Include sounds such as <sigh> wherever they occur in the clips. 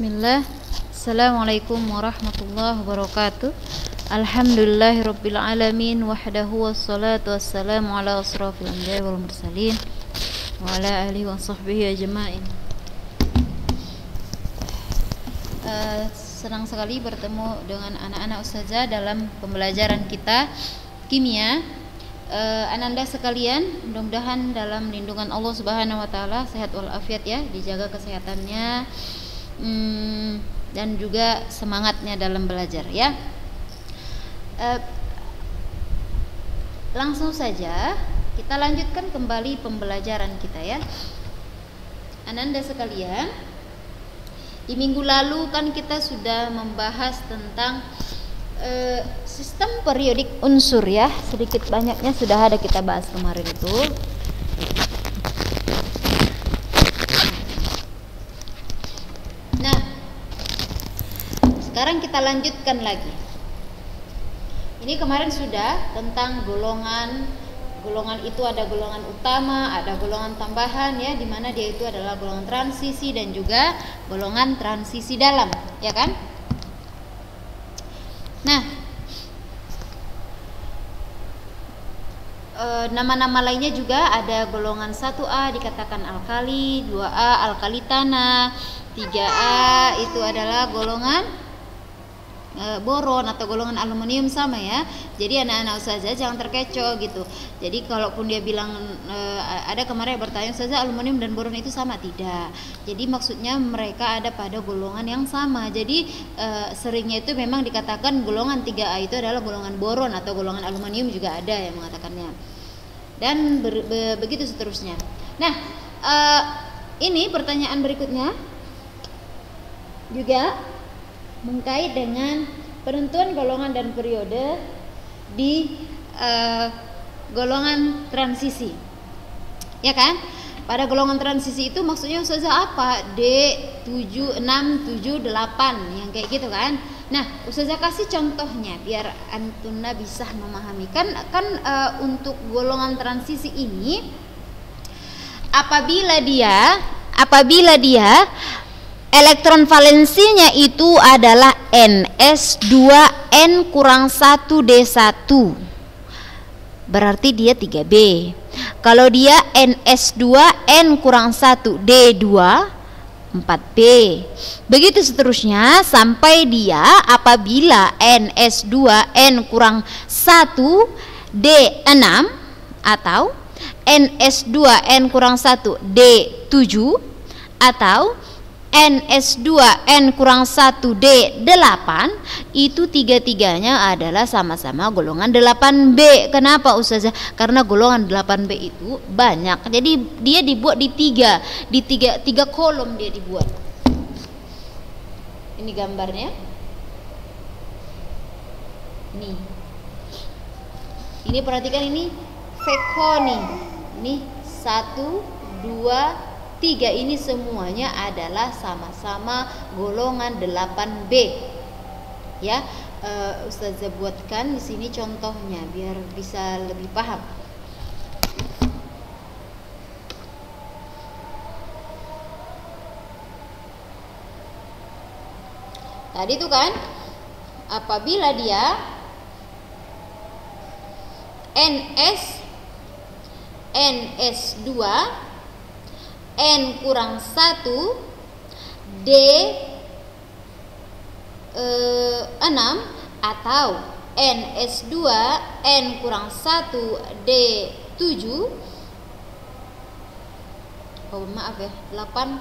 Bismillah. Assalamualaikum warahmatullahi wabarakatuh. Alhamdulillahirabbil alamin wahdahu wassalatu wassalamu ala asrafil anbiya'i wal mursalin wa ala alihi wa sahbihi ajma'in. Uh, Senang sekali bertemu dengan anak-anak ustazah dalam pembelajaran kita kimia. Uh, ananda sekalian mudah-mudahan dalam lindungan Allah Subhanahu wa taala sehat walafiat ya dijaga kesehatannya hmm, dan juga semangatnya dalam belajar ya. Uh, langsung saja kita lanjutkan kembali pembelajaran kita ya. Ananda sekalian, di minggu lalu kan kita sudah membahas tentang uh, sistem periodik unsur ya. Sedikit banyaknya sudah ada kita bahas kemarin itu. Sekarang kita lanjutkan lagi. Ini kemarin sudah tentang golongan golongan itu ada golongan utama, ada golongan tambahan ya, di mana dia itu adalah golongan transisi dan juga golongan transisi dalam, ya kan? Nah, e, nama-nama lainnya juga ada golongan 1A dikatakan alkali, 2A alkali tanah, 3A itu adalah golongan e, boron atau golongan aluminium sama ya. Jadi anak-anak saja jangan terkecoh gitu. Jadi kalaupun dia bilang e, ada kemarin yang bertanya saja aluminium dan boron itu sama tidak. Jadi maksudnya mereka ada pada golongan yang sama. Jadi e, seringnya itu memang dikatakan golongan 3A itu adalah golongan boron atau golongan aluminium juga ada yang mengatakannya. Dan ber, be, begitu seterusnya. Nah, e, ini pertanyaan berikutnya juga mengkait dengan penentuan golongan dan periode di uh, golongan transisi. Ya kan? Pada golongan transisi itu maksudnya Ustazah apa? D, 7, 6, 7, 8 yang kayak gitu kan. Nah, Ustazah kasih contohnya biar antuna bisa memahami. Kan kan uh, untuk golongan transisi ini apabila dia apabila dia elektron valensinya itu adalah NS2N kurang 1D1 berarti dia 3B kalau dia NS2N kurang 1D2 4B begitu seterusnya sampai dia apabila NS2N kurang 1D6 atau NS2N kurang 1D7 atau NS2N kurang 1D 8 itu tiga-tiganya adalah sama-sama golongan 8B kenapa Ustazah? karena golongan 8B itu banyak. Jadi dia dibuat di tiga di tiga, tiga kolom dia dibuat. Ini gambarnya. Ini ini perhatikan ini Fekoni ini satu dua Tiga ini semuanya adalah sama-sama golongan 8B. Ya, uh, Ustazah buatkan di sini contohnya biar bisa lebih paham. Tadi itu kan apabila dia NS NS2 N kurang 1 D eh, 6 atau NS2 N kurang 1 D 7 Oh maaf ya 8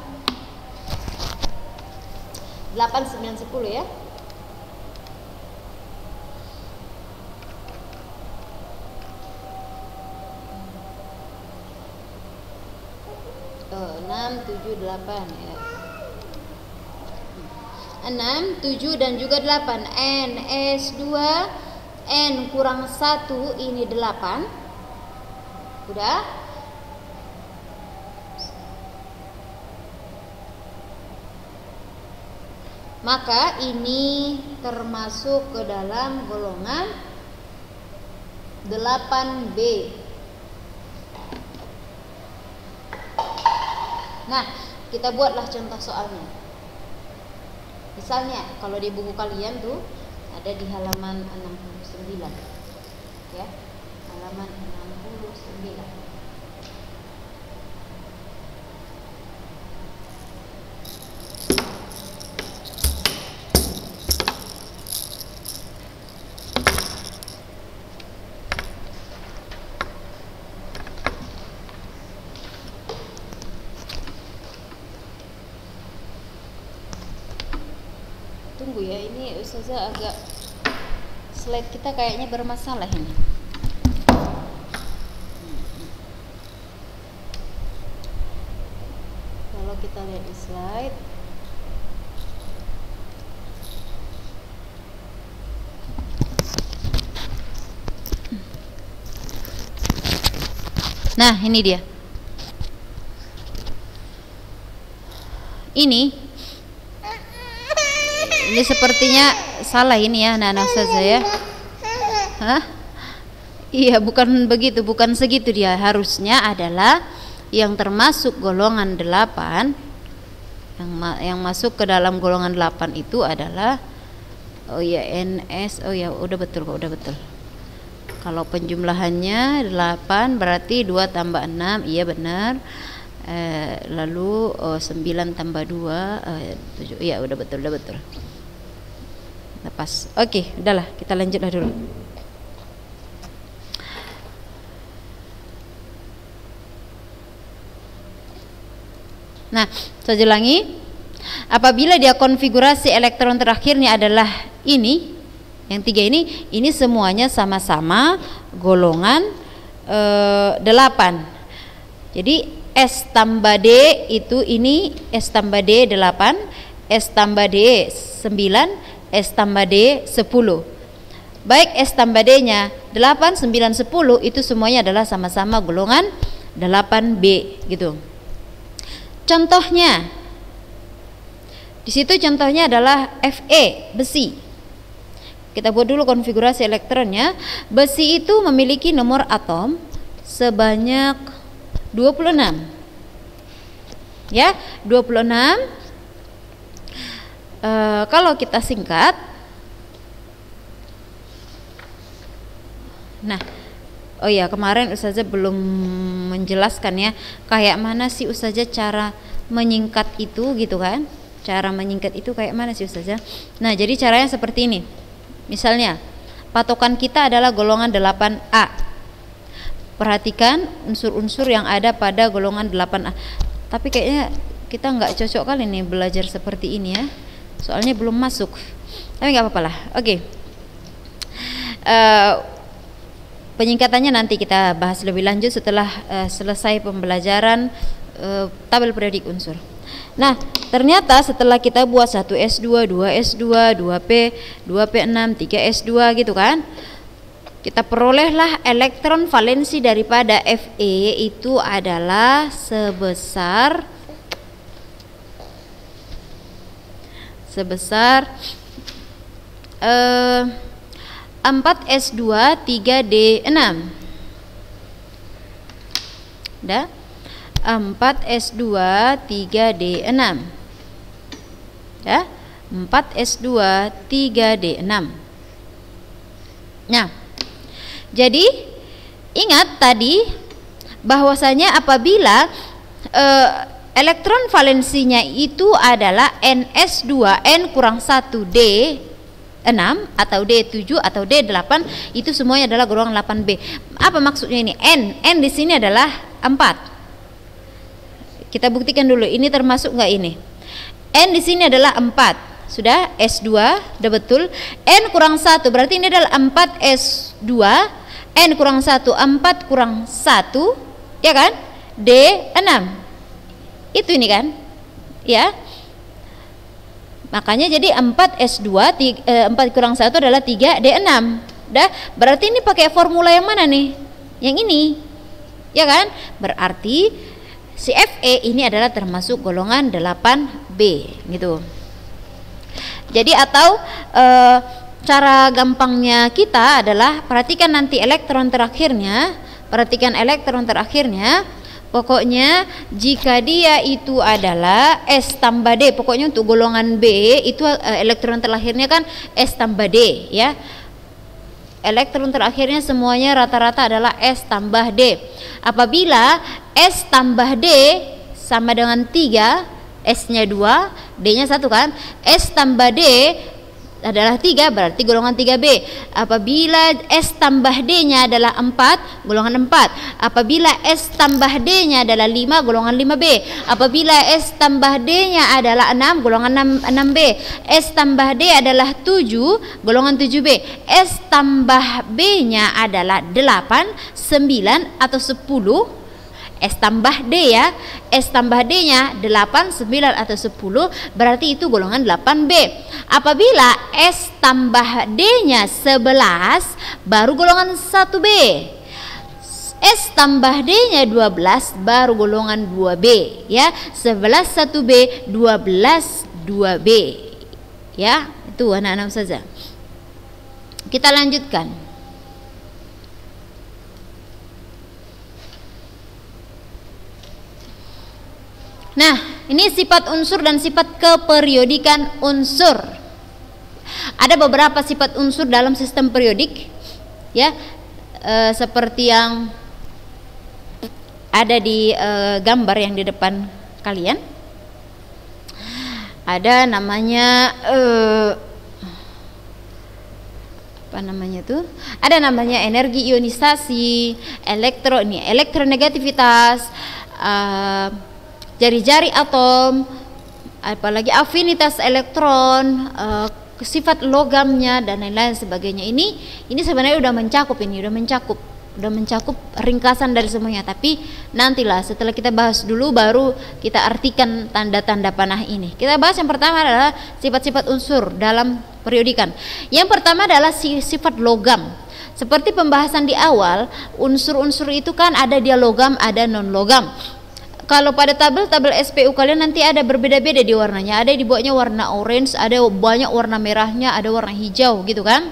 8 9 10 ya 6 7 8 ya. 6 7 dan juga 8 N S 2 N kurang 1 ini 8 udah maka ini termasuk ke dalam golongan 8B Nah, kita buatlah contoh soalnya. Misalnya kalau di buku kalian tuh ada di halaman 69. Ya. Halaman 69. Ustazah agak slide kita kayaknya bermasalah ini kalau kita lihat di slide Nah, ini dia. Ini ini sepertinya salah ini ya anak-anak saja ya. Hah? Iya, bukan begitu, bukan segitu dia. Harusnya adalah yang termasuk golongan 8 yang ma yang masuk ke dalam golongan 8 itu adalah oh ya NS. Oh ya, udah betul kok, udah betul. Kalau penjumlahannya 8 berarti 2 tambah 6, iya benar. Eh, lalu oh, 9 tambah 2 eh, 7. Iya, udah betul, udah betul lepas. Oke udahlah kita lanjutlah dulu. Nah saya ulangi. Apabila dia konfigurasi elektron terakhirnya adalah ini yang tiga ini ini semuanya sama-sama golongan e, delapan. Jadi S tambah D itu ini S tambah D 8 S tambah D 9 S tambah D 10 baik S tambah D nya 8, 9, 10 itu semuanya adalah sama-sama golongan 8B gitu. Contohnya di situ contohnya adalah Fe besi. Kita buat dulu konfigurasi elektronnya. Besi itu memiliki nomor atom sebanyak 26 ya 26 uh, kalau kita singkat nah oh ya kemarin Ustazah belum menjelaskan ya kayak mana sih Ustazah cara menyingkat itu gitu kan? Cara menyingkat itu kayak mana sih Ustazah? Nah jadi caranya seperti ini. Misalnya patokan kita adalah golongan 8A perhatikan unsur-unsur yang ada pada golongan 8A tapi kayaknya kita nggak cocok kali nih belajar seperti ini ya soalnya belum masuk tapi nggak apa-apa lah oke okay. uh, eh, penyingkatannya nanti kita bahas lebih lanjut setelah uh, selesai pembelajaran uh, tabel periodik unsur Nah, ternyata setelah kita buat 1 S2, 2 S2, 2P, 2P6, 3 S2 gitu kan. Kita perolehlah elektron valensi daripada Fe itu adalah sebesar sebesar uh, 4S2 3D6 Dah 4S2 3D6 ya 4S2 3D6 Nah jadi ingat tadi bahwasanya apabila uh, elektron valensinya itu adalah NS2 N kurang 1 D 6 atau D7 atau D8 itu semuanya adalah golongan 8B. Apa maksudnya ini? N N di sini adalah 4. Kita buktikan dulu ini termasuk nggak ini? N di sini adalah 4. Sudah S2 udah betul. N kurang 1 berarti ini adalah 4 S2 N kurang 1 4 kurang 1 ya kan? D6 itu ini kan? Ya. Makanya jadi 4 S2 3, 4 kurang 1 adalah 3 D6 dah berarti ini pakai formula yang mana nih? Yang ini. Ya kan? Berarti si FE ini adalah termasuk golongan 8B gitu. Jadi atau e, cara gampangnya kita adalah perhatikan nanti elektron terakhirnya perhatikan elektron terakhirnya Pokoknya jika dia itu adalah S tambah D, pokoknya untuk golongan B itu uh, elektron terakhirnya kan S tambah D ya. Elektron terakhirnya semuanya rata-rata adalah S tambah D. Apabila S tambah D sama dengan 3, S-nya 2, D-nya 1 kan? S tambah D adalah 3 berarti golongan 3B. Apabila S tambah D-nya adalah 4, golongan 4. Apabila S tambah D-nya adalah 5, golongan 5B. Apabila S tambah D-nya adalah 6, golongan 6, 6B. S tambah D adalah 7, golongan 7B. S tambah B-nya adalah 8, 9 atau 10 S tambah D ya. S tambah D nya 8, 9 atau 10 berarti itu golongan 8B apabila S tambah D nya 11 baru golongan 1B S tambah D nya 12 baru golongan 2B ya. 11 1B 12 2B ya. Itu anak-anak saja kita lanjutkan Nah, ini sifat unsur dan sifat keperiodikan unsur. Ada beberapa sifat unsur dalam sistem periodik, ya, e, seperti yang ada di e, gambar yang di depan kalian. Ada namanya e, apa namanya tuh? Ada namanya energi ionisasi, elektro ini elektronegativitas. Uh, jari-jari atom, apalagi afinitas elektron, uh, sifat logamnya dan lain-lain sebagainya. Ini ini sebenarnya udah mencakup ini, udah mencakup udah mencakup ringkasan dari semuanya. Tapi nantilah setelah kita bahas dulu baru kita artikan tanda-tanda panah ini. Kita bahas yang pertama adalah sifat-sifat unsur dalam periodikan. Yang pertama adalah sifat logam. Seperti pembahasan di awal unsur-unsur itu kan ada dia logam ada non logam kalau pada tabel-tabel SPU kalian nanti ada berbeda-beda di warnanya. Ada dibuatnya warna orange, ada banyak warna merahnya, ada warna hijau gitu kan.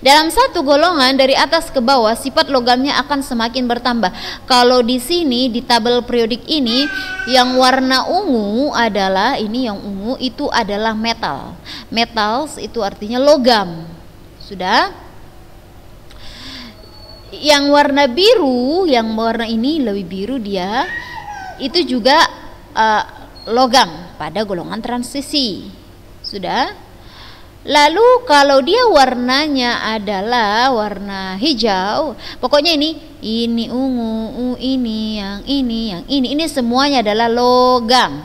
Dalam satu golongan dari atas ke bawah sifat logamnya akan semakin bertambah. Kalau di sini di tabel periodik ini yang warna ungu adalah ini yang ungu itu adalah metal. Metals itu artinya logam. Sudah? Yang warna biru, yang warna ini lebih biru dia itu juga uh, logam pada golongan transisi. Sudah? Lalu kalau dia warnanya adalah warna hijau, pokoknya ini ini ungu, ini yang ini, yang ini, ini semuanya adalah logam.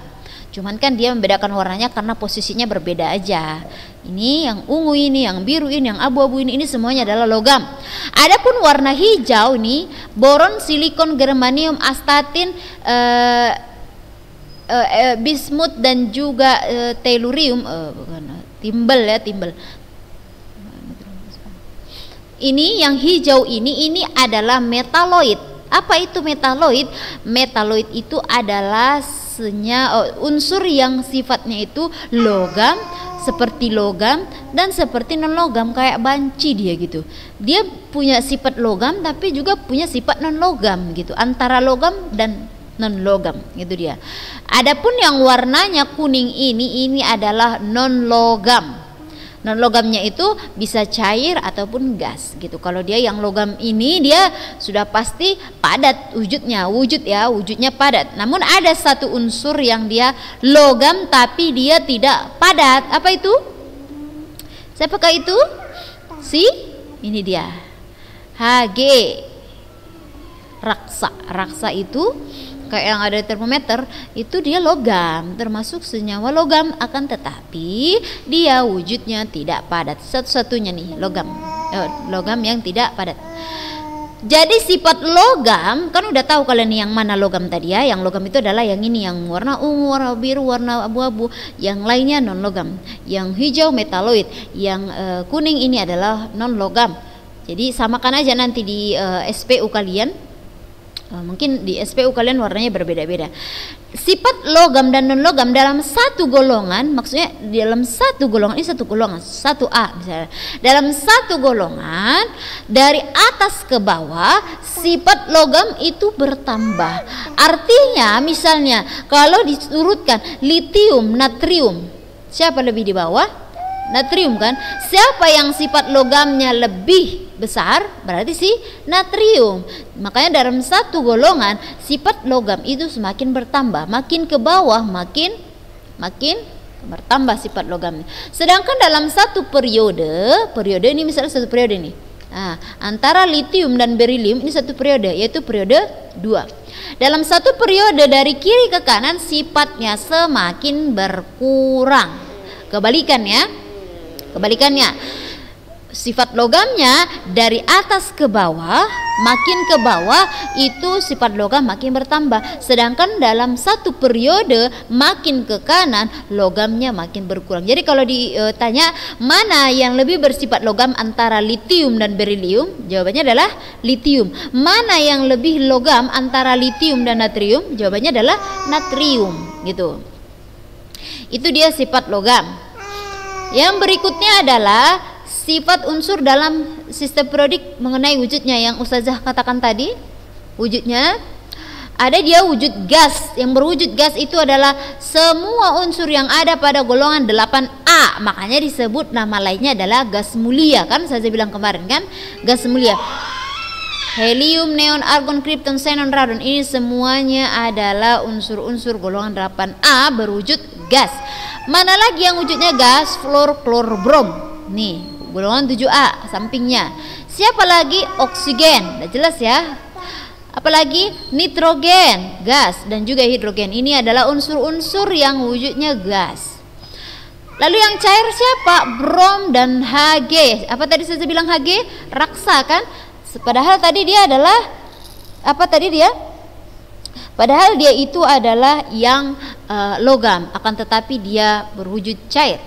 Cuman kan dia membedakan warnanya karena posisinya berbeda aja. Ini yang ungu ini, yang biru ini, yang abu-abu ini, ini semuanya adalah logam. Adapun warna hijau ini boron, silikon, germanium, astatin, uh, uh, uh, bismut dan juga uh, tellurium, uh, bukan timbel ya timbel. Ini yang hijau ini ini adalah metaloid. Apa itu metaloid? Metaloid itu adalah senya oh, unsur yang sifatnya itu logam seperti logam dan seperti non logam kayak banci dia gitu. Dia punya sifat logam tapi juga punya sifat non logam gitu. Antara logam dan non logam gitu dia. Adapun yang warnanya kuning ini ini adalah non logam non logamnya itu bisa cair ataupun gas gitu. Kalau dia yang logam ini dia sudah pasti padat wujudnya wujud ya wujudnya padat. Namun ada satu unsur yang dia logam tapi dia tidak padat. Apa itu? Siapakah itu? Si? Ini dia. Hg raksa. Raksa itu kayak yang ada termometer itu dia logam. Termasuk senyawa logam. Akan tetapi dia wujudnya tidak padat. Satu-satunya nih logam. Eh, logam yang tidak padat. Jadi sifat logam kan udah tahu kalian yang mana logam tadi ya? Yang logam itu adalah yang ini yang warna ungu warna biru warna abu-abu. Yang lainnya non logam yang hijau metaloid. Yang uh, kuning ini adalah non logam jadi samakan aja nanti di uh, eh, SPU kalian mungkin di SPU kalian warnanya berbeda-beda. Sifat logam dan non logam dalam satu golongan, maksudnya dalam satu golongan ini satu golongan, satu A misalnya. Dalam satu golongan dari atas ke bawah sifat logam itu bertambah. Artinya misalnya kalau disurutkan litium, natrium, siapa lebih di bawah? Natrium kan? Siapa yang sifat logamnya lebih besar berarti si natrium. Makanya dalam satu golongan sifat logam itu semakin bertambah, makin ke bawah makin makin bertambah sifat logamnya. Sedangkan dalam satu periode, periode ini misalnya satu periode ini. Nah, antara litium dan berilium ini satu periode yaitu periode 2. Dalam satu periode dari kiri ke kanan sifatnya semakin berkurang. Kebalikannya, kebalikannya sifat logamnya dari atas ke bawah makin ke bawah itu sifat logam makin bertambah. Sedangkan dalam satu periode makin ke kanan logamnya makin berkurang. Jadi kalau ditanya mana yang lebih bersifat logam antara litium dan berilium? Jawabannya adalah litium. Mana yang lebih logam antara litium dan natrium? Jawabannya adalah natrium gitu. Itu dia sifat logam yang berikutnya adalah sifat unsur dalam sistem periodik mengenai wujudnya yang Ustazah katakan tadi. Wujudnya ada dia wujud gas. Yang berwujud gas itu adalah semua unsur yang ada pada golongan 8A makanya disebut nama lainnya adalah gas mulia. Kan saya bilang kemarin kan? Gas mulia. Helium, neon, argon, krypton, xenon, radon. Ini semuanya adalah unsur-unsur golongan 8A berwujud gas mana lagi yang wujudnya gas fluor, klor, brom nih golongan 7A sampingnya. Siapa lagi? Oksigen. Udah jelas ya. Apalagi nitrogen, gas dan juga hidrogen. Ini adalah unsur-unsur yang wujudnya gas. Lalu yang cair siapa? Brom dan Hg. Apa tadi saya bilang Hg? Raksa kan? Padahal tadi dia adalah apa tadi dia? Padahal dia itu adalah yang uh, logam, akan tetapi dia berwujud cair.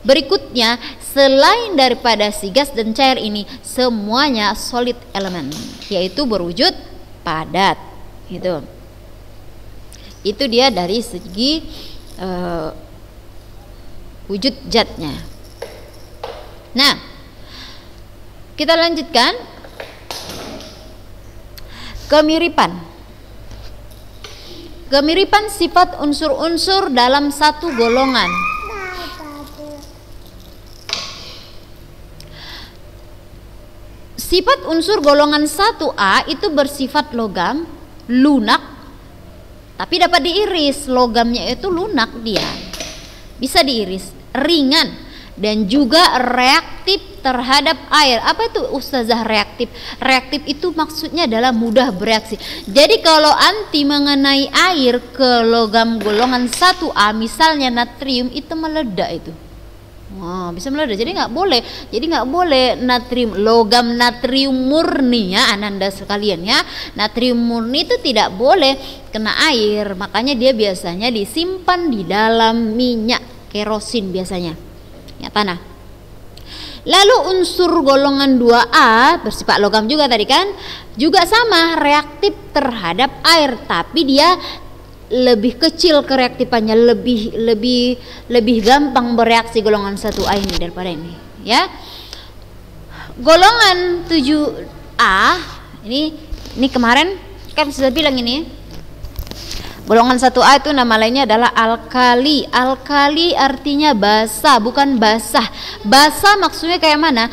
Berikutnya, selain daripada si gas dan cair ini, semuanya solid elemen, yaitu berwujud padat. Gitu. Itu dia dari segi uh, wujud zatnya. Nah, kita lanjutkan kemiripan. Kemiripan sifat unsur-unsur dalam satu golongan Sifat unsur golongan 1A itu bersifat logam, lunak, tapi dapat diiris. Logamnya itu lunak dia. Bisa diiris, ringan dan juga reaktif terhadap air. Apa itu ustazah reaktif? Reaktif itu maksudnya adalah mudah bereaksi. Jadi kalau anti mengenai air ke logam golongan 1A misalnya natrium itu meledak itu. Wah, bisa meledak. Jadi nggak boleh. Jadi nggak boleh natrium logam natrium murni ya ananda sekalian ya. Natrium murni itu tidak boleh kena air. Makanya dia biasanya disimpan di dalam minyak kerosin biasanya. Ya tanah. Lalu unsur golongan 2A bersifat logam juga tadi kan juga sama reaktif terhadap air. Tapi dia lebih kecil kereaktifannya lebih lebih lebih gampang bereaksi golongan 1A ini daripada ini ya. Golongan 7A ini ini kemarin kan sudah bilang ini golongan 1A itu nama lainnya adalah alkali alkali artinya basah bukan basah basah maksudnya kayak mana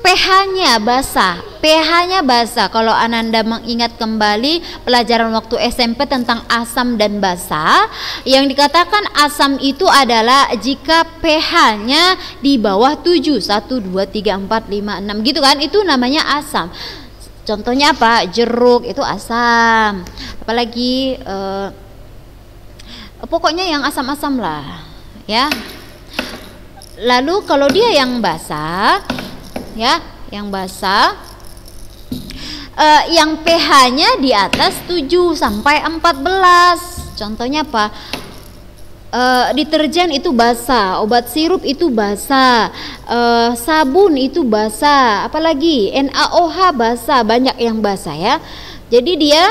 pH-nya basah. pH-nya basah. Kalau Ananda mengingat kembali pelajaran waktu SMP tentang asam dan basa, yang dikatakan asam itu adalah jika pH-nya di bawah 7, 1 2 3 4 5 6 gitu kan. Itu namanya asam. Contohnya apa? Jeruk itu asam. Apalagi eh, pokoknya yang asam-asam lah, ya. Lalu kalau dia yang basah ya yang basah uh, yang pH-nya di atas 7 sampai 14 contohnya apa? Uh, deterjen itu basah obat sirup itu basah uh, sabun itu basah apalagi NaOH basah banyak yang basah ya. Jadi dia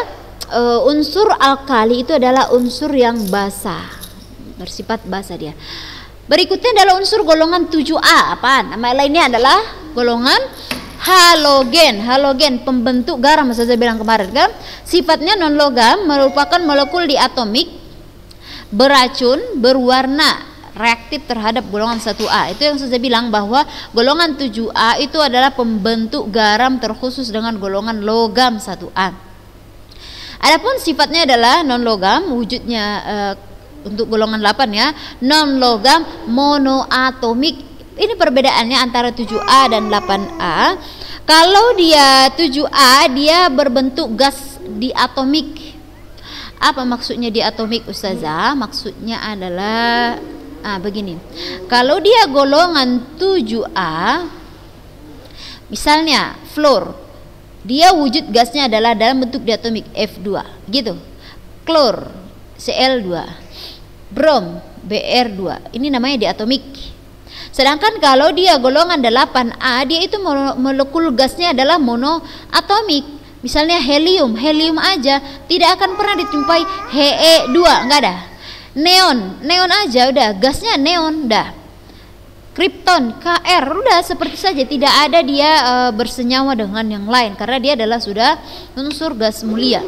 uh, unsur alkali itu adalah unsur yang basah, bersifat basah dia. Berikutnya adalah unsur golongan 7A. Apa? Nama lainnya adalah golongan halogen. Halogen pembentuk garam saya bilang kemarin kan. Sifatnya non logam merupakan molekul diatomik beracun, berwarna reaktif terhadap golongan 1A. Itu yang saya bilang bahwa golongan 7A itu adalah pembentuk garam terkhusus dengan golongan logam 1A. Adapun sifatnya adalah non logam, wujudnya uh, untuk golongan 8 ya non logam monoatomik. Ini perbedaannya antara 7A dan 8A kalau dia 7A dia berbentuk gas diatomik. Apa maksudnya diatomik ustazah? Maksudnya adalah ah begini. Kalau dia golongan 7A misalnya fluor dia wujud gasnya adalah dalam bentuk diatomik F2 gitu. Klor Cl2 brom Br2 ini namanya diatomik sedangkan kalau dia golongan 8A dia itu molekul gasnya adalah monoatomik misalnya helium helium aja tidak akan pernah dijumpai He2 enggak ada. Neon neon aja udah. Gasnya neon dah Krypton, KR, udah seperti saja tidak ada dia e, bersenyawa dengan yang lain karena dia adalah sudah unsur gas mulia.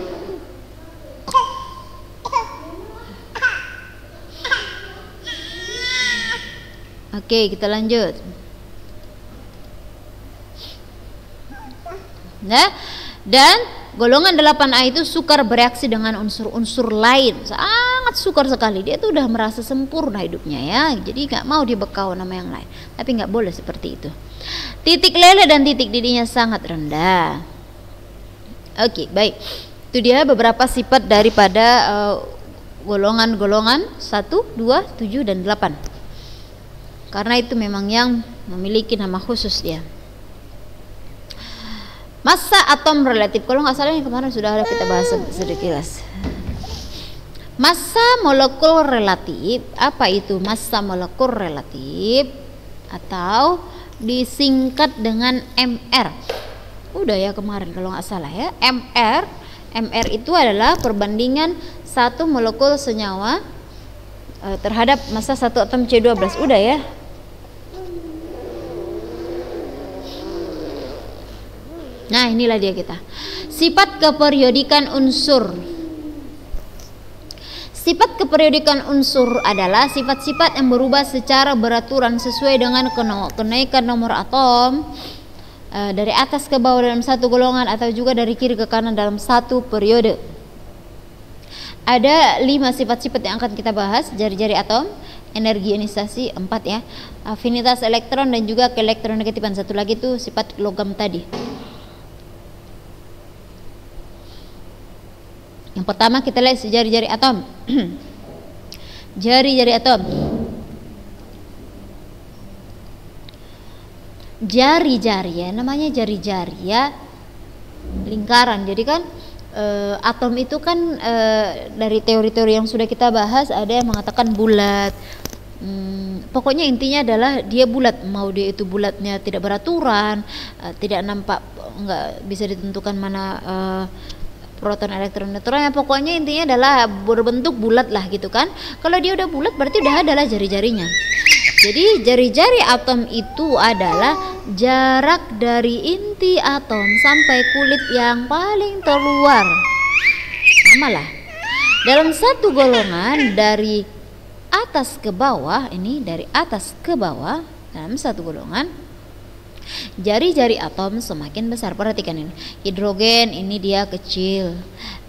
Oke, kita lanjut. Nah, dan golongan 8A itu sukar bereaksi dengan unsur-unsur lain. Sangat sukar sekali. Dia tuh udah merasa sempurna hidupnya ya. Jadi nggak mau dibekau nama yang lain. Tapi nggak boleh seperti itu. Titik lele dan titik didinya sangat rendah. Oke, baik. Itu dia beberapa sifat daripada uh, golongan-golongan 1, 2, 7 dan 8 karena itu memang yang memiliki nama khusus dia masa atom relatif kalau nggak salah yang kemarin sudah ada kita bahas sedikit masa molekul relatif apa itu masa molekul relatif? Atau disingkat dengan MR udah ya kemarin kalau nggak salah ya. MR MR itu adalah perbandingan satu molekul senyawa eh, terhadap masa satu atom C12 udah ya? Nah, inilah dia kita. Sifat keperiodikan unsur. Sifat keperiodikan unsur adalah sifat-sifat yang berubah secara beraturan sesuai dengan kenaikan nomor atom e, dari atas ke bawah dalam satu golongan atau juga dari kiri ke kanan dalam satu periode. Ada lima sifat-sifat yang akan kita bahas jari-jari atom, energi ionisasi empat ya, afinitas elektron dan juga keelektronegatifan satu lagi itu sifat logam tadi. Yang pertama kita lihat jari-jari atom. <clears throat> Jari-jari atom. Jari-jari ya, namanya jari-jari ya. Lingkaran. Jadi kan e, atom itu kan e, dari teori-teori yang sudah kita bahas ada yang mengatakan bulat. Hmm, pokoknya intinya adalah dia bulat mau dia itu bulatnya tidak beraturan uh, tidak nampak nggak bisa ditentukan mana uh, proton elektron neutronnya. Pokoknya intinya adalah berbentuk bulat lah gitu kan. Kalau dia udah bulat berarti udah adalah jari-jarinya. Jadi jari-jari atom itu adalah jarak dari inti atom sampai kulit yang paling terluar. Sama lah. Dalam satu golongan dari atas ke bawah ini dari atas ke bawah dalam satu golongan Jari-jari atom semakin besar. Perhatikan ini. Hidrogen ini dia kecil.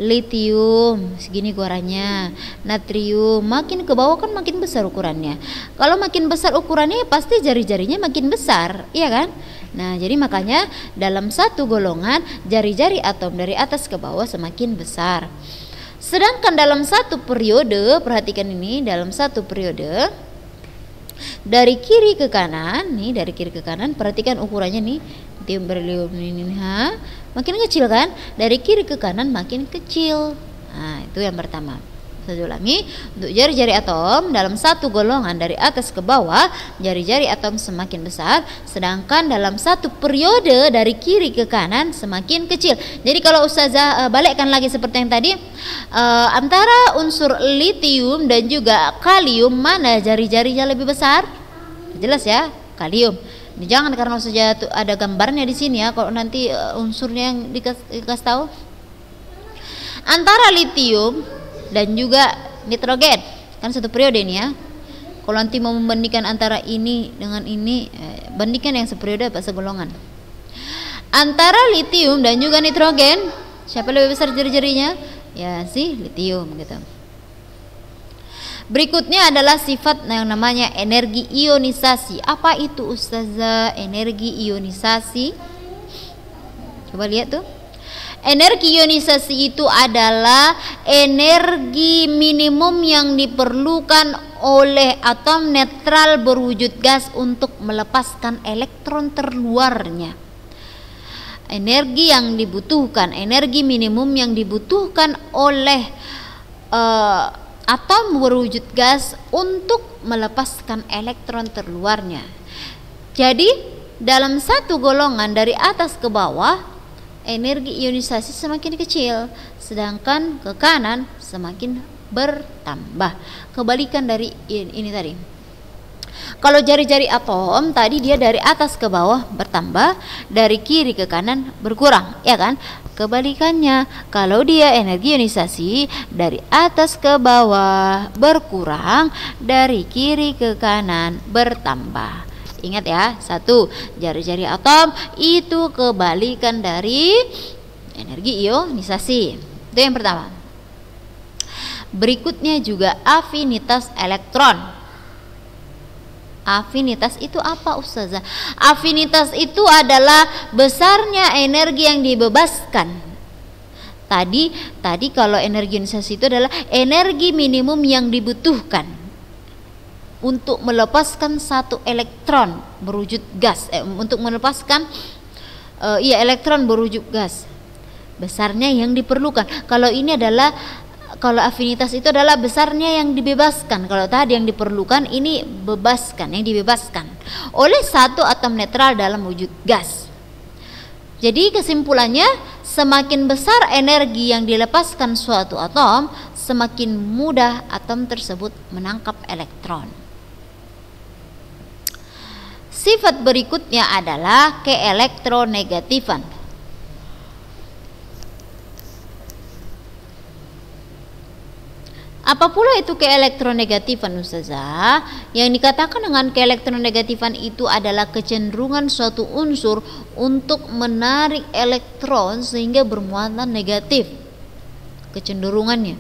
Litium segini ukurannya. Natrium makin ke bawah kan makin besar ukurannya. Kalau makin besar ukurannya pasti jari-jarinya makin besar, iya kan? Nah, jadi makanya dalam satu golongan jari-jari atom dari atas ke bawah semakin besar. Sedangkan dalam satu periode, perhatikan ini, dalam satu periode dari kiri ke kanan nih dari kiri ke kanan perhatikan ukurannya nih. Tim berlium ini ha. Makin kecil kan? Dari kiri ke kanan makin kecil. Nah itu yang pertama saya ulangi, untuk jari-jari atom dalam satu golongan dari atas ke bawah, jari-jari atom semakin besar, sedangkan dalam satu periode dari kiri ke kanan semakin kecil. Jadi kalau ustazah uh, balikkan lagi seperti yang tadi, uh, antara unsur litium dan juga kalium mana jari-jarinya lebih besar? Jelas ya, kalium. Ini jangan karena saja ada gambarnya di sini ya, kalau nanti uh, unsurnya yang dikasih, dikasih tahu antara litium dan juga nitrogen kan satu periode ini ya kalau nanti mau membandingkan antara ini dengan ini eh, bandingkan yang seperiode apa segolongan antara litium dan juga nitrogen siapa lebih besar jari-jarinya ya sih litium gitu Berikutnya adalah sifat yang namanya energi ionisasi. Apa itu ustazah energi ionisasi? Coba lihat tuh. Energi ionisasi itu adalah energi minimum yang diperlukan oleh atom netral berwujud gas untuk melepaskan elektron terluarnya. Energi yang dibutuhkan, energi minimum yang dibutuhkan oleh uh, atom berwujud gas untuk melepaskan elektron terluarnya. Jadi, dalam satu golongan dari atas ke bawah energi ionisasi semakin kecil, sedangkan ke kanan semakin bertambah. Kebalikan dari ini, tadi. Kalau jari-jari atom tadi dia dari atas ke bawah bertambah, dari kiri ke kanan berkurang, ya kan? Kebalikannya, kalau dia energi ionisasi dari atas ke bawah berkurang, dari kiri ke kanan bertambah. Ingat ya, satu jari-jari atom itu kebalikan dari energi ionisasi. Itu yang pertama. Berikutnya juga afinitas elektron. Afinitas itu apa Ustazah? Afinitas itu adalah besarnya energi yang dibebaskan. Tadi tadi kalau energi ionisasi itu adalah energi minimum yang dibutuhkan untuk melepaskan satu elektron berwujud gas eh, untuk melepaskan uh, iya elektron berwujud gas besarnya yang diperlukan. Kalau ini adalah kalau afinitas itu adalah besarnya yang dibebaskan. Kalau tadi yang diperlukan ini bebaskan yang dibebaskan oleh satu atom netral dalam wujud gas. Jadi kesimpulannya semakin besar energi yang dilepaskan suatu atom semakin mudah atom tersebut menangkap elektron Sifat berikutnya adalah keelektronegatifan. Apa pula itu keelektronegatifan Ustazah? Yang dikatakan dengan keelektronegatifan itu adalah kecenderungan suatu unsur untuk menarik elektron sehingga bermuatan negatif. Kecenderungannya.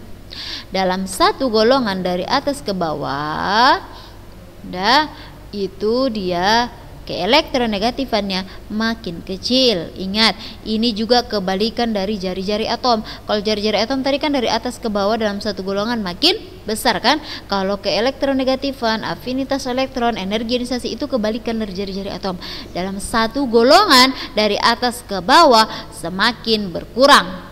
Dalam satu golongan dari atas ke bawah, dah itu dia keelektronegatifannya makin kecil. Ingat, ini juga kebalikan dari jari-jari atom. Kalau jari-jari atom tadi kan dari atas ke bawah dalam satu golongan makin besar kan? Kalau keelektronegatifan, afinitas elektron, energi ionisasi itu kebalikan dari jari-jari atom. Dalam satu golongan dari atas ke bawah semakin berkurang.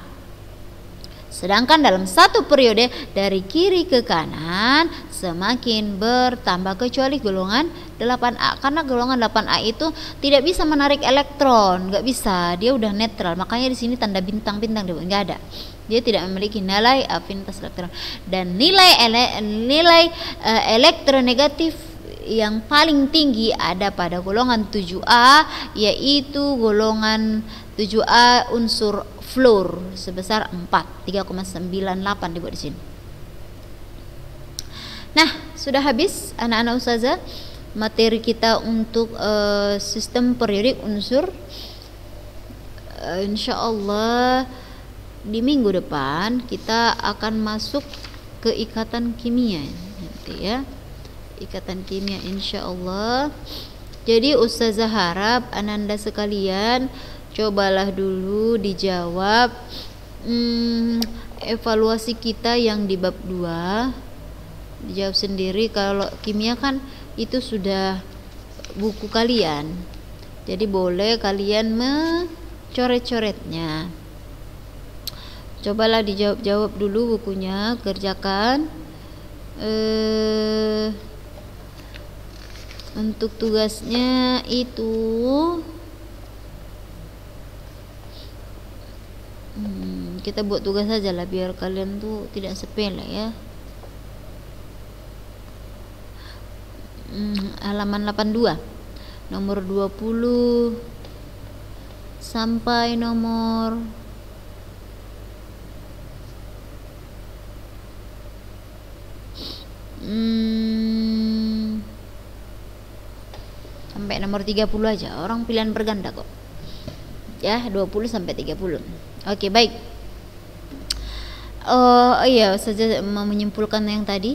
Sedangkan dalam satu periode dari kiri ke kanan semakin bertambah kecuali golongan 8A karena golongan 8A itu tidak bisa menarik elektron, nggak bisa, dia udah netral. Makanya di sini tanda bintang-bintang dia nggak ada. Dia tidak memiliki nilai afinitas elektron dan nilai ele, nilai uh, elektronegatif yang paling tinggi ada pada golongan 7A yaitu golongan 7A unsur fluor sebesar 4 3,98 dibuat di sini. Nah, sudah habis anak-anak ustazah materi kita untuk uh, sistem periodik unsur. Uh, insya Allah di minggu depan kita akan masuk ke ikatan kimia nanti ya. Ikatan kimia insya Allah jadi ustazah harap ananda sekalian cobalah dulu dijawab hmm, evaluasi kita yang di bab 2 dijawab sendiri. Kalau kimia kan itu sudah buku kalian. Jadi boleh kalian mencoret-coretnya. Cobalah dijawab-jawab dulu bukunya kerjakan. Eh untuk tugasnya itu hmm, kita buat tugas saja lah biar kalian tuh tidak sepele ya hmm, halaman 82 nomor 20 sampai nomor hmm, sampai nomor 30 aja. Orang pilihan berganda kok. Ya 20 sampai 30 oke baik. Oh iya saja menyimpulkan yang tadi.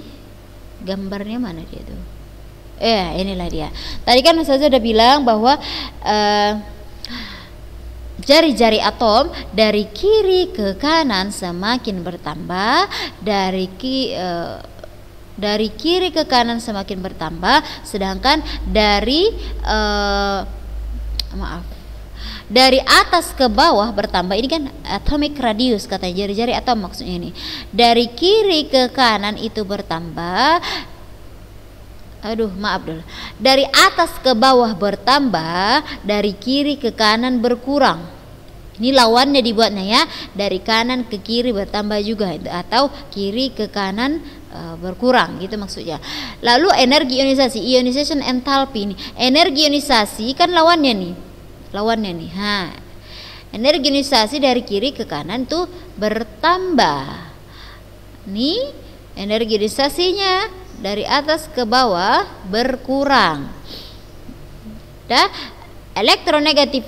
Gambarnya mana dia tuh eh inilah dia. Tadi kan saya sudah bilang bahwa uh, Jari-jari atom dari kiri ke kanan semakin bertambah, dari ki, uh, dari kiri ke kanan semakin bertambah, sedangkan dari uh, maaf dari atas ke bawah bertambah. Ini kan atomic radius katanya jari-jari atom maksudnya ini. Dari kiri ke kanan itu bertambah aduh maaf dulu dari atas ke bawah bertambah dari kiri ke kanan berkurang. Ini lawannya dibuatnya ya. Dari kanan ke kiri bertambah juga atau kiri ke kanan uh, berkurang gitu maksudnya. Lalu energi ionisasi ionization enthalpy ini. Energi ionisasi kan lawannya nih. Lawannya nih ha. Energi ionisasi dari kiri ke kanan tuh bertambah. Nih energi ionisasinya dari atas ke bawah berkurang. Dah elektronegatif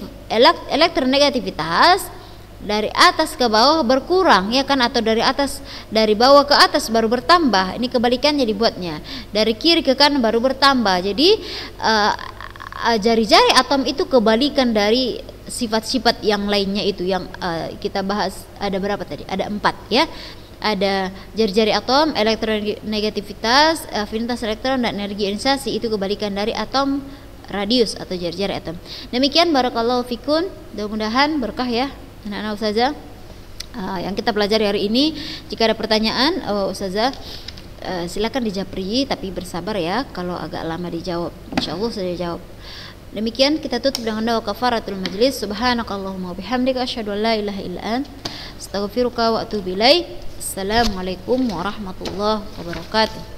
elektronegativitas dari atas ke bawah berkurang ya kan? Atau dari atas dari bawah ke atas baru bertambah. Ini kebalikannya dibuatnya. Dari kiri ke kanan baru bertambah. Jadi eh, eh, jari-jari uh, atom itu kebalikan dari sifat-sifat yang lainnya itu yang uh, kita bahas ada berapa tadi? Ada empat ya ada jari-jari atom, elektronegativitas, afinitas elektron dan energi ionisasi itu kebalikan dari atom radius atau jari-jari atom. Demikian barakallahu fikun. Mudah-mudahan berkah ya anak-anak ustazah. Uh, yang kita pelajari hari ini jika ada pertanyaan oh, ustazah uh, silakan dijapri tapi bersabar ya kalau agak lama dijawab insyaallah saya jawab Demikian kita tutup dengan doa kafaratul majlis. Subhanakallahumma bihamdika asyhadu an la ilaha illa ant astaghfiruka wa atubu ilaik. Assalamualaikum warahmatullahi wabarakatuh.